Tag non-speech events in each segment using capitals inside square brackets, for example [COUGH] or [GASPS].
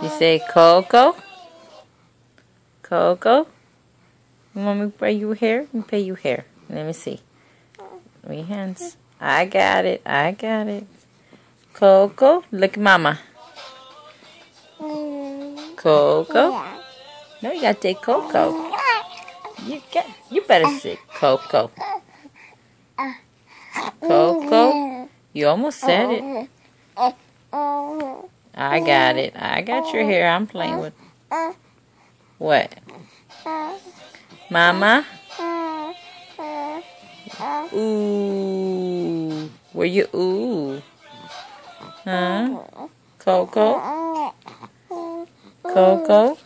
You say Coco? Coco? You want me to you hair? Let me pay you hair. Let me see. Three hands. I got it. I got it. Coco, look mama. Coco. No, you gotta take Coco. You get. You better sit Coco. Coco. You almost said it. I got it. I got your hair. I'm playing with. What? Mama? Ooh. Where you ooh? Huh? Coco? Coco?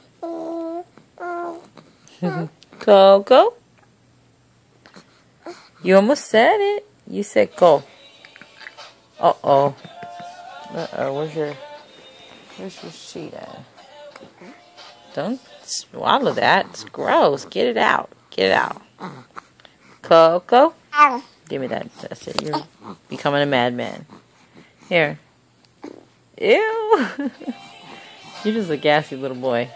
[LAUGHS] Coco? You almost said it. You said go. Uh-oh. Uh-oh, where's your... Where's your sheet at? Don't swallow that. It's gross. Get it out. Get it out. Coco? Give me that. That's it. You're becoming a madman. Here. Ew. [LAUGHS] You're just a gassy little boy.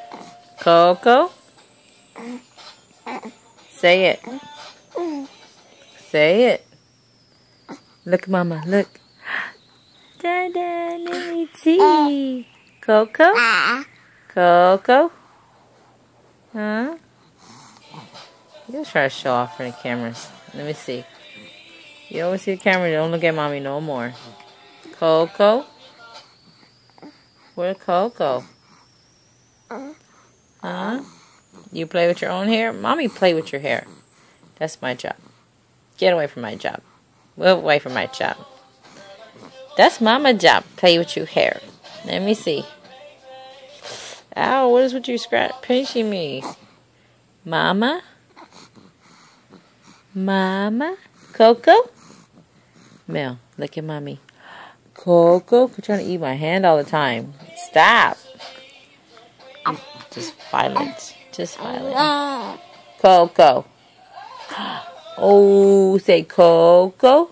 Coco? Say it. Say it. Look, Mama. Look. [GASPS] Dada, let me see. Coco? Ah. Coco? Huh? You just try to show off for the cameras. Let me see. You always see the camera. Don't look at mommy no more. Coco? Where Coco? Huh? You play with your own hair? Mommy play with your hair. That's my job. Get away from my job. Move away from my job. That's mama job. Play with your hair. Let me see. Ow, what is with you scratch pinching me? Mama? Mama? Coco? Mel, look at mommy. Coco, you're trying to eat my hand all the time. Stop. Just violent. Just violent. Coco. Oh, say Coco.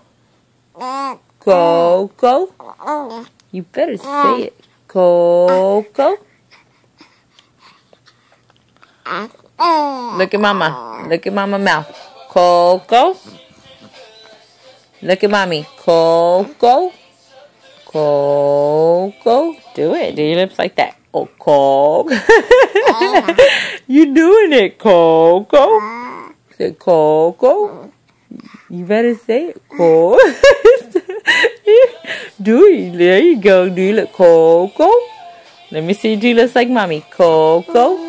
Coco. You better say it. Coco. Look at mama. Look at mama mouth. Coco. Look at mommy. Coco. Coco. Do it. Do your lips like that. Oh, Coco. [LAUGHS] you doing it, Coco. Say Coco. You better say it, Coco. [LAUGHS] do it. There you go. Do you look Coco? Let me see. Do you look like mommy? Coco.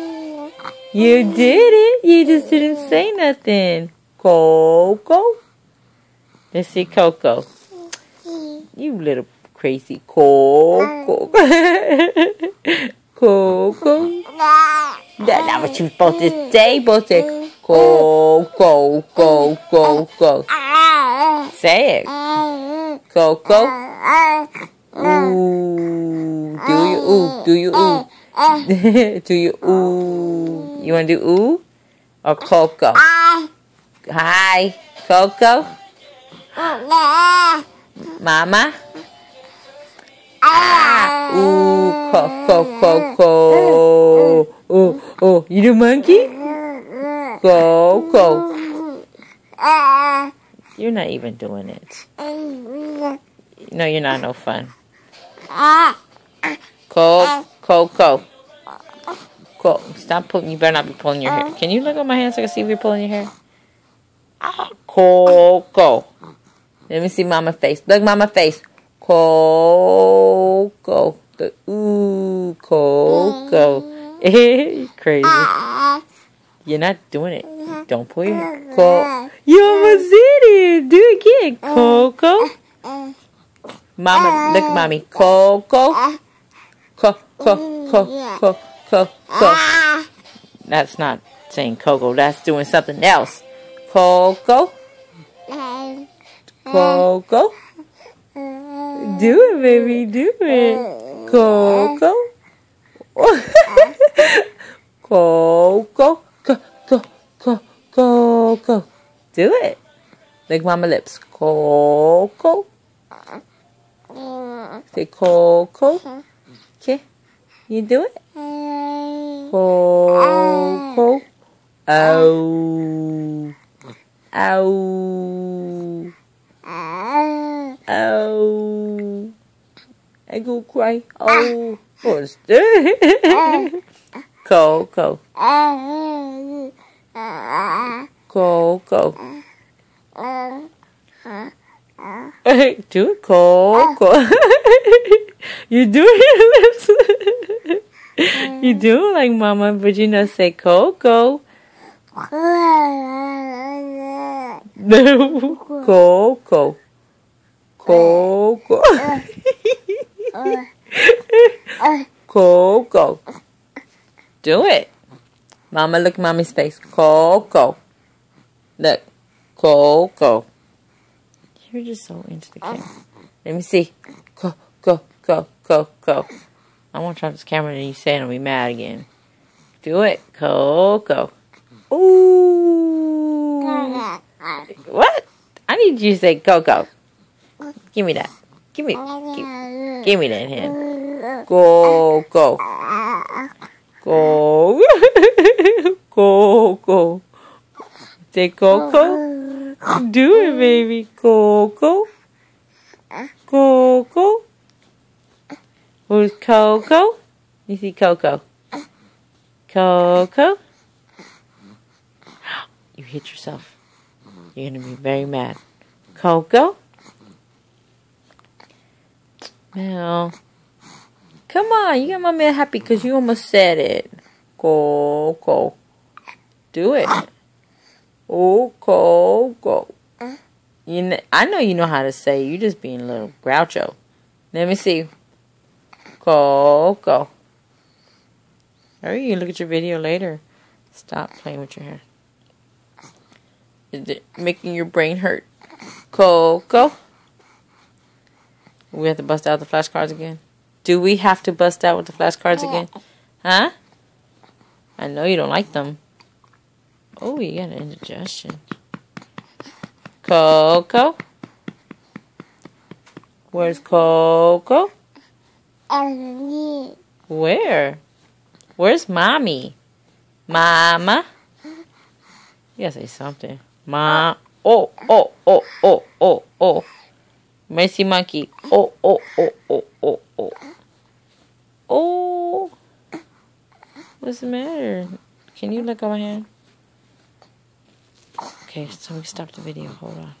You did it. You just didn't say nothing. Coco. Let's see Coco. You little crazy Coco. [LAUGHS] Coco. That's not what you supposed to say. You supposed Coco, go, go. Say it. Coco. Ooh. Do you ooh? Do you ooh? [LAUGHS] do you ooh? You want to do ooh? Or Coco? Hi. Coco? Mama? Ah. Ooh, Coco, Coco. Oh, oh, you the monkey? Coco. You're not even doing it. No, you're not no fun. Coco, Coco. Coco. Stop pulling. You better not be pulling your hair. Uh-huh. Can you look at my hands so I can see if you're pulling your hair? Uh-huh. Coco. Let me see mama face. Look mama face. Coco. The ooh, Coco. Mm-hmm. [LAUGHS] Crazy. Uh-huh. You're not doing it. Mm-hmm. Don't pull your hair. Mm-hmm. Coco. You almost did it. Do it again. Coco. Mama, look mommy. Coco. Co, co, co, co, co, That's not saying Coco. That's doing something else. Coco. Coco. Do it, baby. Do it. Coco. [LAUGHS] Coco. Co, co, co, Coco. Do it. Lick mama lips. Coco. Say Coco. Okay. You do it? Coco. Ow. Ow. Ow. I go cry. Oh. What's that? Coco. Coco. Hey, do it, Coco. [LAUGHS] you do your lips. [LAUGHS] you do like Mama Virginia say Coco. [LAUGHS] No, Coco. Coco. Coco. Do it. Mama, look mommy's face. Coco. Look. Coco. You're just so into the camera. Let me see. Go, go, go, go, go. I won't turn this camera and you say I'll be mad again. Do it. Coco. Ooh. What? I need you to say Coco. Give me that. Give me. Give, give me that hand. Go, go. Go. go, go. Say Coco. Do it, baby. Coco. Who's Coco? You see Coco. Coco. You hit yourself. You're going to be very mad. Coco. Mel. Come on. You got mommy happy because you almost said it. Coco. Do it. Oh, Coco. You I know you know how to say. You're just being a little groucho. Let me see. Coco. Hurry, you look at your video later. Stop playing with your hair. Is it making your brain hurt? Coco. We have to bust out the flashcards again. Do we have to bust out with the flashcards again? Huh? I know you don't like them. Oh, you got an indigestion. Coco? Where's Coco? Where? Where's mommy? Mama? You gotta say something. Ma. Oh, oh, oh, oh, oh, oh. Mercy monkey. Oh, oh, oh, oh, oh, oh. Oh. What's the matter? Can you go of my hand? Okay, so we stopped the video. Hold on.